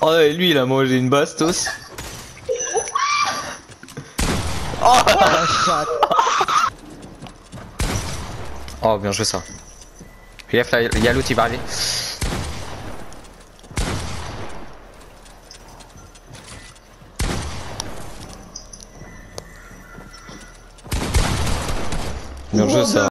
oh et lui il a mangé une bastos. Oh, oh bien joué ça. Fais là, il y a l'autre va arriver. Bien joué ça.